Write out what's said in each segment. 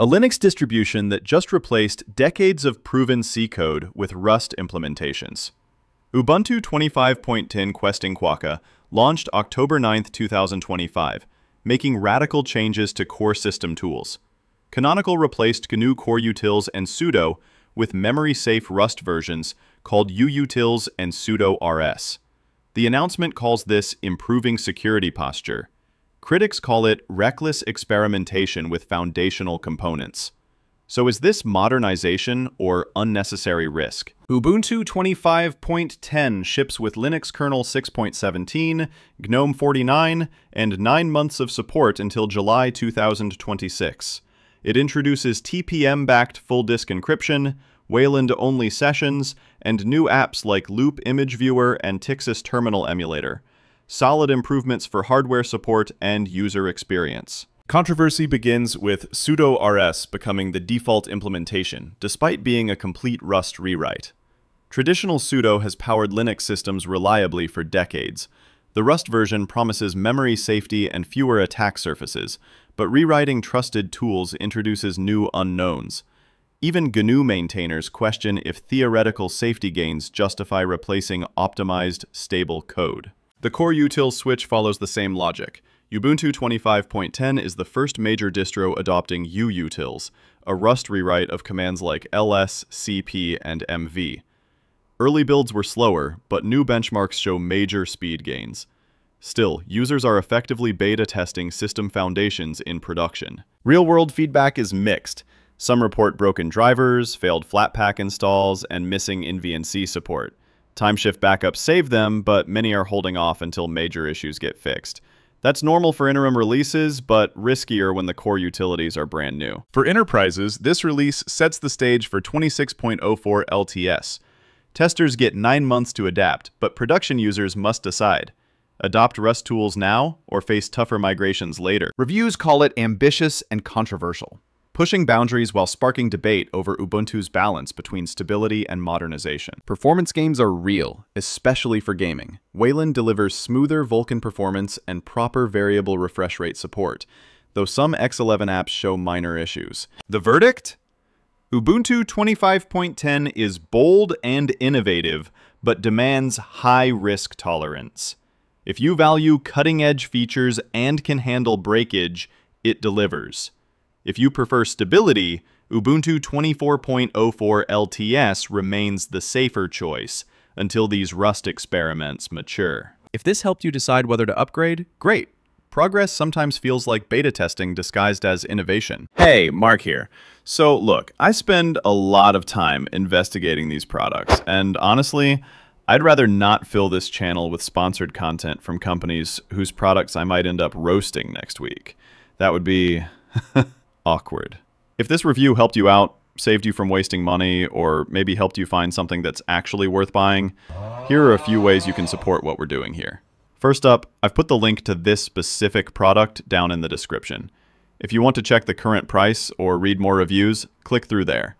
a Linux distribution that just replaced decades of proven C code with Rust implementations. Ubuntu 25.10 Questing Quokka launched October 9, 2025, making radical changes to core system tools. Canonical replaced GNU coreutils and sudo with memory-safe Rust versions called uutils and sudo rs. The announcement calls this improving security posture, Critics call it reckless experimentation with foundational components. So is this modernization or unnecessary risk? Ubuntu 25.10 ships with Linux kernel 6.17, GNOME 49, and 9 months of support until July 2026. It introduces TPM-backed full disk encryption, Wayland-only sessions, and new apps like Loupe Image Viewer and Ptyxis Terminal Emulator solid improvements for hardware support and user experience. Controversy begins with sudo rs becoming the default implementation, despite being a complete Rust rewrite. Traditional sudo has powered Linux systems reliably for decades. The Rust version promises memory safety and fewer attack surfaces, but rewriting trusted tools introduces new unknowns. Even GNU maintainers question if theoretical safety gains justify replacing optimized, stable code. The core util switch follows the same logic. Ubuntu 25.10 is the first major distro adopting uutils, a Rust rewrite of commands like ls, cp, and mv. Early builds were slower, but new benchmarks show major speed gains. Still, users are effectively beta testing system foundations in production. Real-world feedback is mixed. Some report broken drivers, failed Flatpak installs, and missing NVENC support. Timeshift backups save them, but many are holding off until major issues get fixed. That's normal for interim releases, but riskier when the core utilities are brand new. For enterprises, this release sets the stage for 26.04 LTS. Testers get 9 months to adapt, but production users must decide. Adopt Rust tools now, or face tougher migrations later. Reviews call it ambitious and controversial pushing boundaries while sparking debate over Ubuntu's balance between stability and modernization. Performance games are real, especially for gaming. Wayland delivers smoother Vulkan performance and proper variable refresh rate support, though some X11 apps show minor issues. The verdict? Ubuntu 25.10 is bold and innovative, but demands high risk tolerance. If you value cutting-edge features and can handle breakage, it delivers. If you prefer stability, Ubuntu 24.04 LTS remains the safer choice until these Rust experiments mature. If this helped you decide whether to upgrade, great. Progress sometimes feels like beta testing disguised as innovation. Hey, Mark here. So look, I spend a lot of time investigating these products, and honestly, I'd rather not fill this channel with sponsored content from companies whose products I might end up roasting next week. That would be awkward. If this review helped you out, saved you from wasting money, or maybe helped you find something that's actually worth buying, here are a few ways you can support what we're doing here. First up, I've put the link to this specific product down in the description. If you want to check the current price or read more reviews, click through there.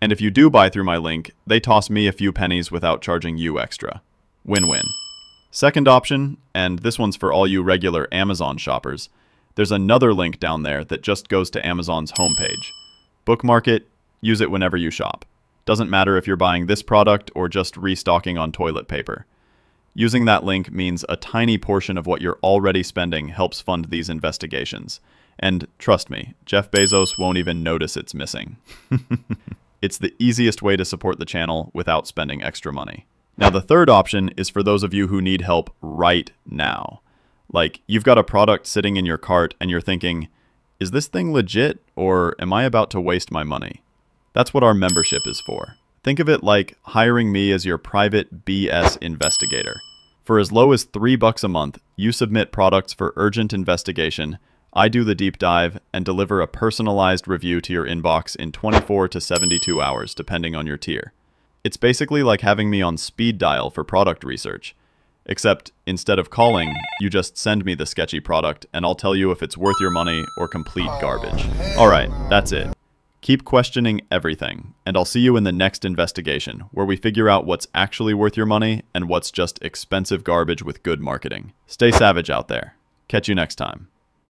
And if you do buy through my link, they toss me a few pennies without charging you extra. Win-win. Second option, and this one's for all you regular Amazon shoppers, there's another link down there that just goes to Amazon's homepage. Bookmark it, use it whenever you shop. Doesn't matter if you're buying this product or just restocking on toilet paper. Using that link means a tiny portion of what you're already spending helps fund these investigations. And trust me, Jeff Bezos won't even notice it's missing. it's the easiest way to support the channel without spending extra money. Now the third option is for those of you who need help right now. Like you've got a product sitting in your cart and you're thinking, is this thing legit or am I about to waste my money? That's what our membership is for. Think of it like hiring me as your private BS investigator. For as low as 3 bucks a month, you submit products for urgent investigation, I do the deep dive and deliver a personalized review to your inbox in 24 to 72 hours depending on your tier. It's basically like having me on speed dial for product research. Except instead of calling, you just send me the sketchy product and I'll tell you if it's worth your money or complete garbage. Alright, that's it. Keep questioning everything, and I'll see you in the next investigation, where we figure out what's actually worth your money and what's just expensive garbage with good marketing. Stay savage out there. Catch you next time.